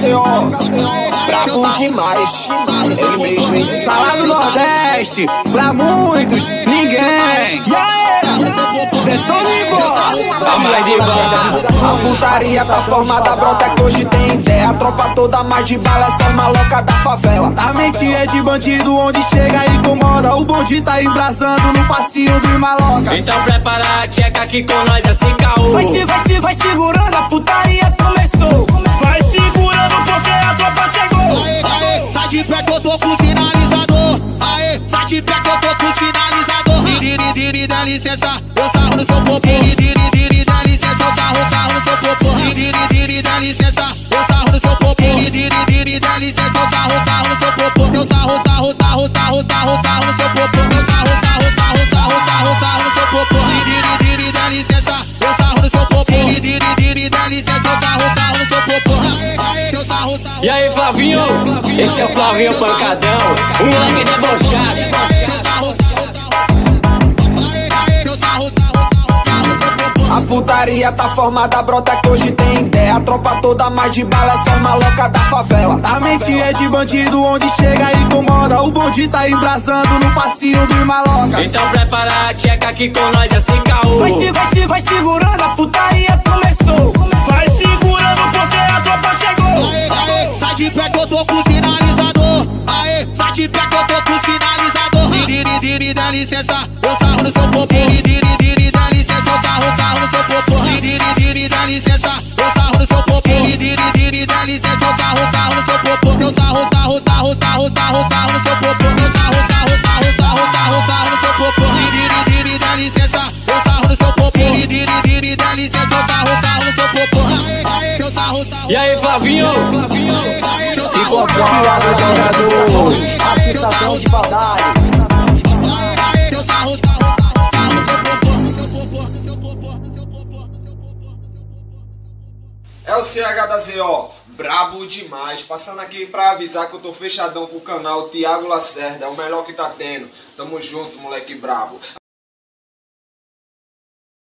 CO, brabo demais. Ele mesmo de salado Nordeste, pra muitos, ninguém. E aí, detona e A putaria tá formada, brota que hoje tem ideia. A tropa toda mais de bala, só maloca da favela. A mente é de bandido, onde chega e incomoda. O bonde tá embrasando no passinho do maloca. Então prepara a tcheca que com nós é assim caô. Vai, se, vai, se, vai segurando, a putaria tô com sinalizador. Aê, sai de pé que eu tô com sinalizador. Diri, diri, dá licença, eu sarro no seu popô. Diri, diri, dá licença, eu sarro, sarro no seu popô. Diri, diri, dá licença, eu sarro no seu popô. Diri, diri, dá licença, eu sarro, sarro no seu popô. Eu sarro, sarro, sarro, sarro, sarro, sarro no seu popô. E aí, Flavinho? Esse é o Flavinho Pancadão, um moleque debochado. A putaria tá formada, brota que hoje tem ideia. A tropa toda mais de bala, só maloca da favela. A mente é de bandido, onde chega e incomoda. O bonde tá embrasando no passinho do maloca. Então prepara a tcheca que com nós é assim caô. Vai, se, vai, se, vai segurando, a putaria começou. Pé que eu tô com sinalizador. Diri, diri, dá licença, eu sarro no seu popô. Diri, diri, dá licença, eu sarro, sarro no seu popô. Diri, diri, dá licença, eu sarro no seu popô. Diri, diri, dá licença, eu sarro, sarro no seu popô. Eu sarro, sarro, sarro, sarro, sarro, sarro no seu popô. Eu sarro, sarro, sarro, sarro, sarro, sarro no seu popô. Diri, diri, dá licença, eu sarro no seu popô. Diri, diri, dá licença, eu sarro, sarro no seu popô. E aí, Flavinho? E A de É o CH da ZO, brabo demais. Passando aqui pra avisar que eu tô fechadão com o canal Thiago Lacerda, é o melhor que tá tendo. Tamo junto, moleque brabo.